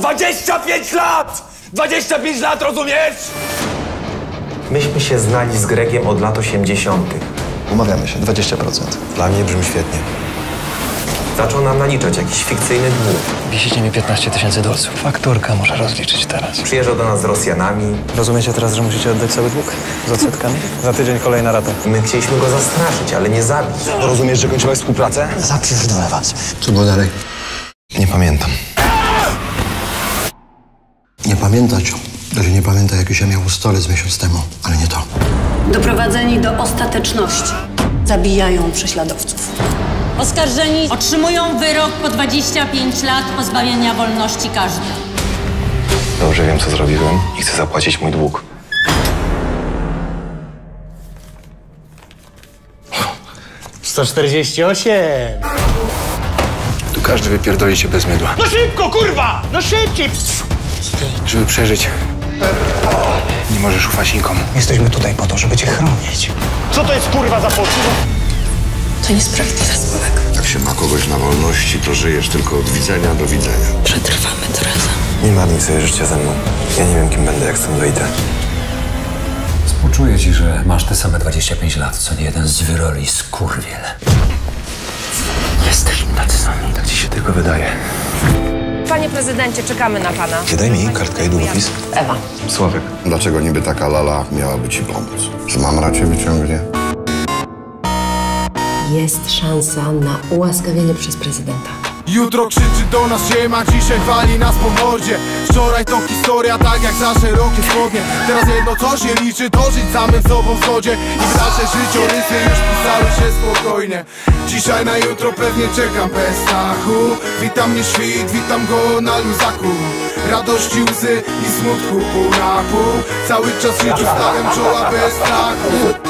25 lat! 25 lat, rozumiesz? Myśmy się znali z Gregiem od lat 80. Umawiamy się, 20%. Dla mnie brzmi świetnie. Zaczął nam naliczać jakiś fikcyjny dług. Wisicie mi 15 tysięcy dolców. Fakturka może rozliczyć teraz. Przyjeżdżał do nas z Rosjanami. Rozumiecie teraz, że musicie oddać cały dług? Z odsetkami? Za tydzień kolejna rata. My chcieliśmy go zastraszyć, ale nie zabić. Rozumiesz, że kończyłaś współpracę? Zapierdolę was. Co było dalej? Nie pamiętam. Nie pamiętać. Że nie pamięta, jak się miał stole z miesiąc temu, ale nie to. Doprowadzeni do ostateczności. Zabijają prześladowców. Oskarżeni otrzymują wyrok po 25 lat pozbawienia wolności każdy. Dobrze wiem, co zrobiłem i chcę zapłacić mój dług. Tu każdy wypierdoli się bez mydła. No szybko, kurwa! No szybciej! Żeby przeżyć, nie możesz ufać nikomu. Jesteśmy tutaj po to, żeby cię chronić. Co to jest kurwa za poczucie? To niesprawiedliwe, Sławek. Jak się ma kogoś na wolności, to żyjesz tylko od widzenia do widzenia. Przetrwamy to razem. Nie marnuj sobie życia ze mną. Ja nie wiem, kim będę, jak stąd wyjdę. Współczuję ci, że masz te same 25 lat, co nie jeden z wyroli skurwiel. Jesteśmy tacy sami. Tak ci się tylko wydaje. Panie prezydencie, czekamy na pana. Daj mi kartkę i długopis. Ewa. Sławek. Dlaczego niby taka lala miałaby ci pomóc? Czy mamra cię wyciągnie? Jest szansa na ułaskawienie przez prezydenta. Jutro krzyczy do nas siema, dzisiaj wali nas po mordzie. Wczoraj to historia, tak jak za szerokie spodnie Teraz jedno co się liczy, to żyć samym sobą w zgodzie. I w nasze życiorysy już pisały się spokojnie. Dzisiaj na jutro pewnie czekam bez strachu. Witam mnie świt, witam go na luzaku. Radości, łzy i smutku pół na pół Cały czas życiu stawiam czoła bez strachu